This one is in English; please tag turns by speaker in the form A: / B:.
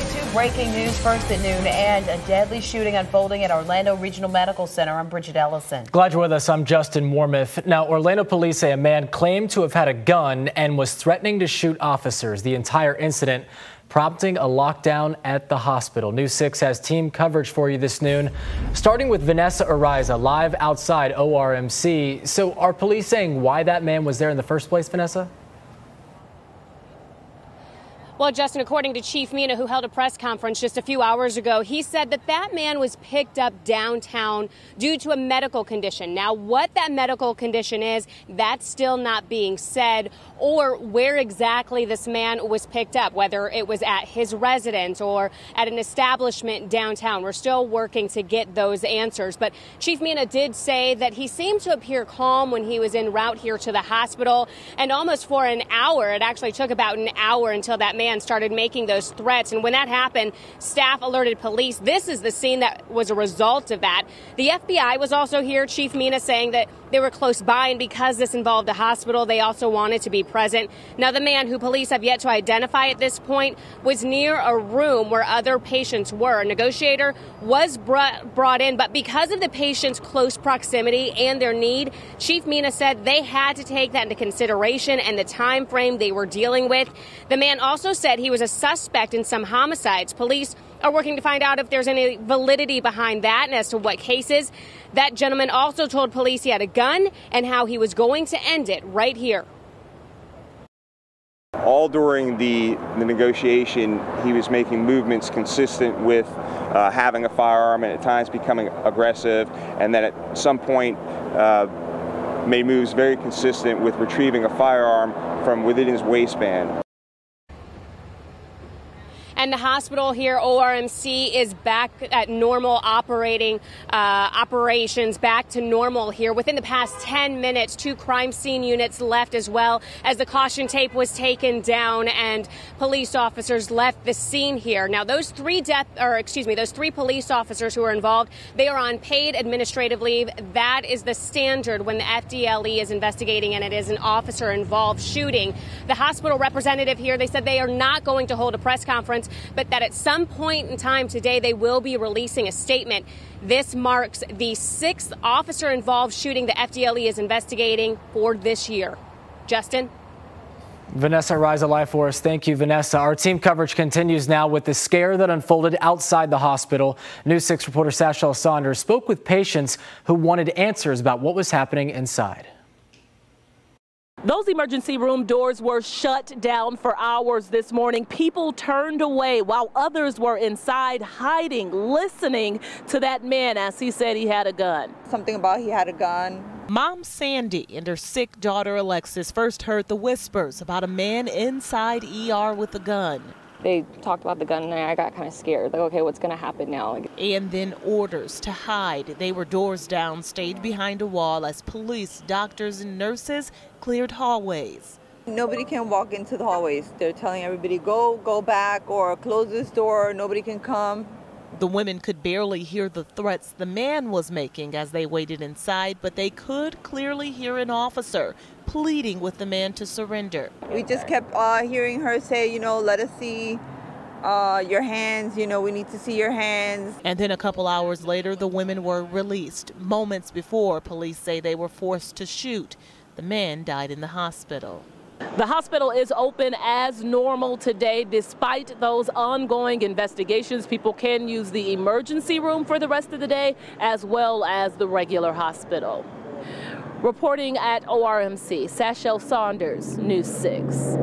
A: straight to breaking news first at noon and a deadly shooting unfolding at Orlando Regional Medical Center. I'm Bridget Ellison.
B: Glad you're with us. I'm Justin Warmoth. Now, Orlando police say a man claimed to have had a gun and was threatening to shoot officers. The entire incident prompting a lockdown at the hospital. News 6 has team coverage for you this noon, starting with Vanessa Araiza live outside ORMC. So, are police saying why that man was there in the first place, Vanessa?
C: Well, Justin, according to Chief Mina, who held a press conference just a few hours ago, he said that that man was picked up downtown due to a medical condition. Now, what that medical condition is, that's still not being said, or where exactly this man was picked up, whether it was at his residence or at an establishment downtown. We're still working to get those answers. But Chief Mina did say that he seemed to appear calm when he was en route here to the hospital, and almost for an hour, it actually took about an hour until that man man started making those threats. And when that happened, staff alerted police. This is the scene that was a result of that. The FBI was also here, Chief Mina saying that they were close by, and because this involved a hospital, they also wanted to be present. Now, the man who police have yet to identify at this point was near a room where other patients were. A negotiator was brought, brought in, but because of the patient's close proximity and their need, Chief Mina said they had to take that into consideration and the time frame they were dealing with. The man also said he was a suspect in some homicides. Police are working to find out if there's any validity behind that and as to what cases. That gentleman also told police he had a gun and how he was going to end it right here.
D: All during the, the negotiation, he was making movements consistent with uh, having a firearm and at times becoming aggressive, and then at some point uh, made moves very consistent with retrieving a firearm from within his waistband.
C: And the hospital here, ORMC, is back at normal operating uh, operations, back to normal here. Within the past 10 minutes, two crime scene units left as well as the caution tape was taken down and police officers left the scene here. Now, those three death, or excuse me, those three police officers who are involved, they are on paid administrative leave. That is the standard when the FDLE is investigating and it is an officer involved shooting. The hospital representative here, they said they are not going to hold a press conference but that at some point in time today they will be releasing a statement. This marks the sixth officer involved shooting the FDLE is investigating for this year. Justin?
B: Vanessa Araiza live for us. Thank you, Vanessa. Our team coverage continues now with the scare that unfolded outside the hospital. News 6 reporter Sashel Saunders spoke with patients who wanted answers about what was happening inside.
E: Those emergency room doors were shut down for hours this morning. People turned away while others were inside hiding, listening to that man as he said he had a gun.
F: Something about he had a gun.
E: Mom Sandy and her sick daughter Alexis first heard the whispers about a man inside ER with a gun
G: they talked about the gun and I got kind of scared. Like, okay, what's going to happen now?
E: And then orders to hide. They were doors down, stayed behind a wall as police, doctors, and nurses cleared hallways.
F: Nobody can walk into the hallways. They're telling everybody, go, go back, or close this door, nobody can come.
E: The women could barely hear the threats the man was making as they waited inside, but they could clearly hear an officer pleading with the man to surrender.
F: We just kept uh, hearing her say, you know, let us see uh, your hands, you know, we need to see your hands.
E: And then a couple hours later, the women were released. Moments before, police say they were forced to shoot. The man died in the hospital. The hospital is open as normal today. Despite those ongoing investigations, people can use the emergency room for the rest of the day as well as the regular hospital. Reporting at ORMC, Sashel Saunders, News 6.